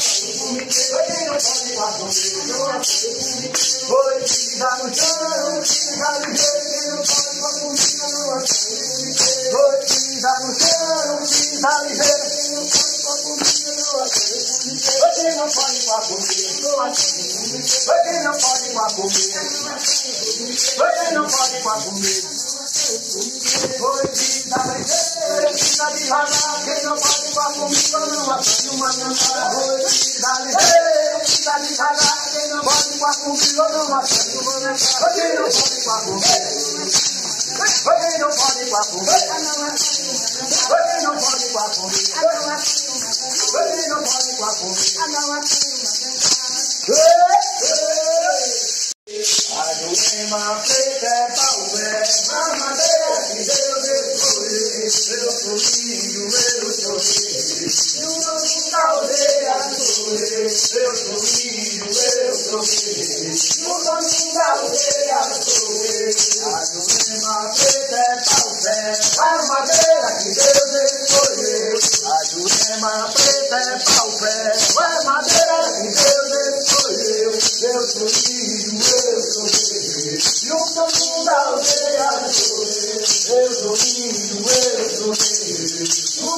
Quem falar comigo, não pisar no chão, quem não pode pisar ligeiro, quem não. Foi quem não pode não aceito. Foi quem não pode comigo, foi quem não pode vida devagar, quem não pode comigo. A é a madeira que Deus. Eu eu sou eu. Eu sou lindo, eu sou rei. E o nome da aldeia sou eu. A Jurema preta é palmé, a madeira que Deus escolheu. A Jurema preta é palmé, a madeira que Deus escolheu. Eu sou lindo, eu sou rei. E o nome da aldeia sou eu. Eu sou lindo, eu sou rei.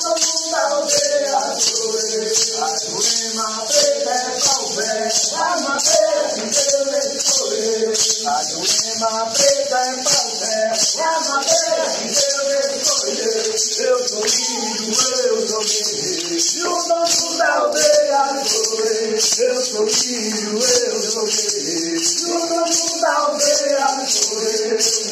Palmé, a madeira que Deus escolheu. A Jurema preta é palmé, a madeira que Deus escolheu. Eu sou lindo, eu sou rei. E o nome da aldeia sou eu. Sou lindo, eu sou rei. E o nome da aldeia eu.